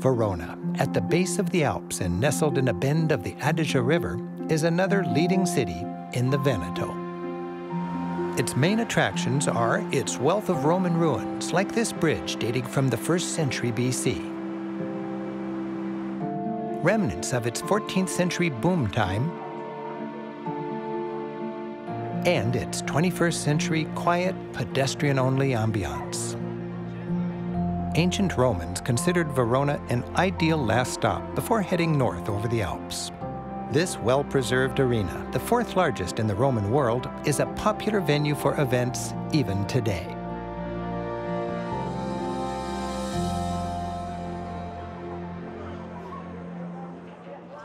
Verona, at the base of the Alps and nestled in a bend of the Adige River, is another leading city in the Veneto. Its main attractions are its wealth of Roman ruins, like this bridge dating from the 1st century BC. Remnants of its 14th century boom time, and its 21st century quiet, pedestrian-only ambiance. Ancient Romans considered Verona an ideal last stop before heading north over the Alps. This well-preserved arena, the fourth largest in the Roman world, is a popular venue for events even today.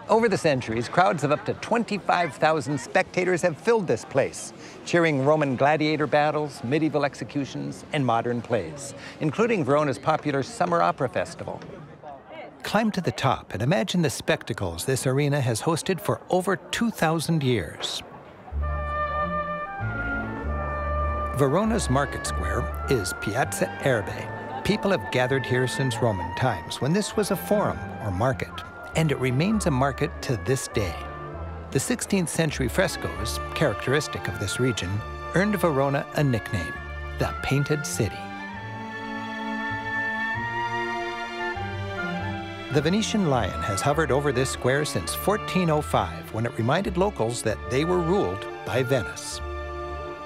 Over the centuries, crowds of up to 25,000 spectators have filled this place, cheering Roman gladiator battles, medieval executions, and modern plays, including Verona's popular Summer Opera Festival. Climb to the top and imagine the spectacles this arena has hosted for over 2,000 years. Verona's market square is Piazza Erbe. People have gathered here since Roman times, when this was a forum or market and it remains a market to this day. The 16th century frescoes, characteristic of this region, earned Verona a nickname, the Painted City. The Venetian lion has hovered over this square since 1405, when it reminded locals that they were ruled by Venice.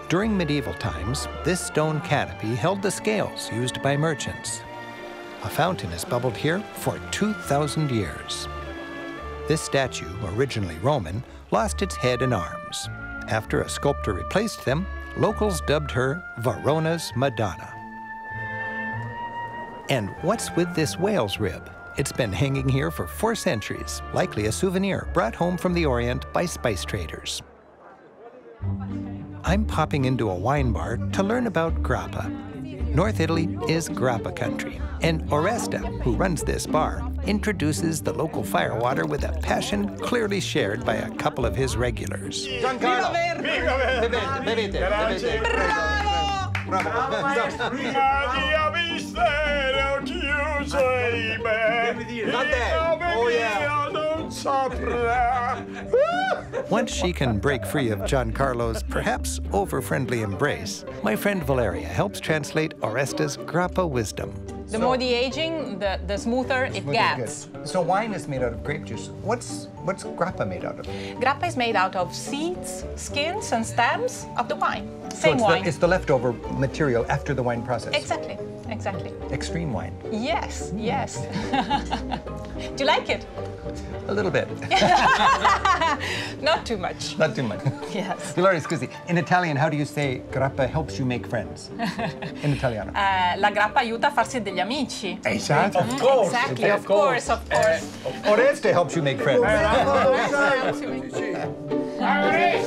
During medieval times, this stone canopy held the scales used by merchants. A fountain has bubbled here for 2,000 years. This statue, originally Roman, lost its head and arms. After a sculptor replaced them, locals dubbed her Verona's Madonna. And what's with this whale's rib? It's been hanging here for four centuries, likely a souvenir brought home from the Orient by spice traders. I'm popping into a wine bar to learn about grappa, North Italy is grappa country, and Oreste, who runs this bar, introduces the local firewater with a passion clearly shared by a couple of his regulars. Giancarlo! Bevete, bevete, bevete. Bravo! Bravo! Magia mistero chiuso Dante! Oh yeah! Non saprà. Once she can break free of Giancarlo's perhaps over-friendly embrace, my friend Valeria helps translate Oreste's grappa wisdom. The more the aging, the, the smoother it gets. So wine is made out of grape juice. What's what's grappa made out of? Grappa is made out of seeds, skins, and stems of the wine. so Same it's wine. The, it's the leftover material after the wine process. Exactly, exactly. Extreme wine. Yes, yes. Do you like it? A little bit. Not too much. Not too much. Yes. Dolores, scusi, in Italian, how do you say grappa helps you make friends? In Italiano. Eh, la grappa aiuta a farsi degli amici. Esatto. Of course. Exactly, of course, of course. Oreste helps you make friends. Avrei